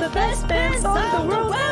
the best band song the world.